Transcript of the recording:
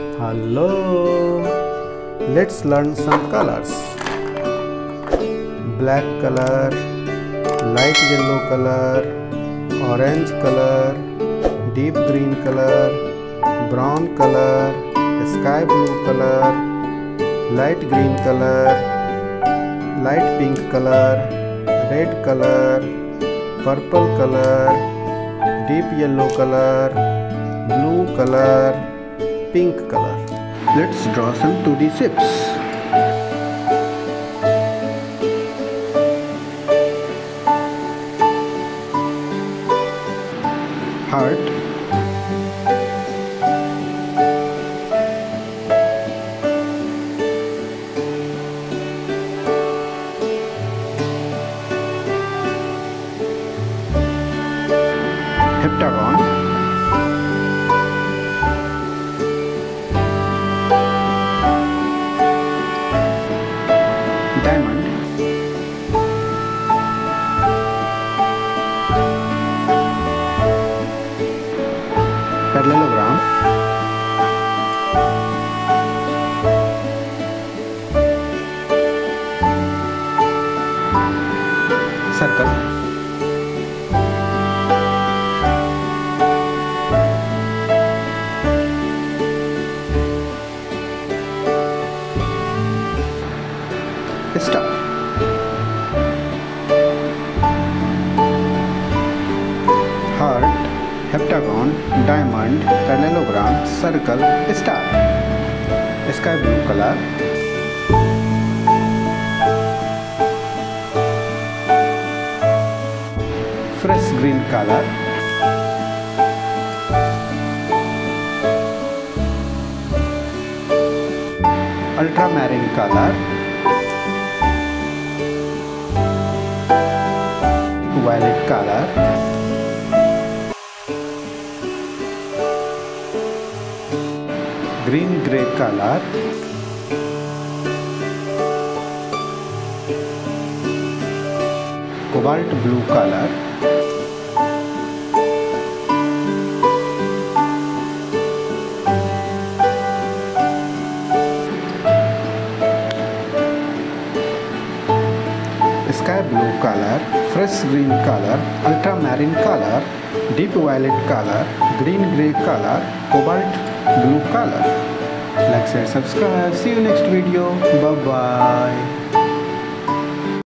Hello. Let's learn some colors. Black color, light yellow color, orange color, deep green color, brown color, sky blue color, light green color, light pink color, red color, purple color, deep yellow color, blue color, pink color. Let's draw some 2D shapes. Heart heptagon कर। Heart heptagon diamond parallelogram circle star sky blue colour Fresh green color. Ultramarine color. violet color green gray color cobalt blue color sky blue color, fresh green color, ultramarine color, deep violet color, green gray color, cobalt blue color. Like, share, subscribe. See you next video. Bye bye.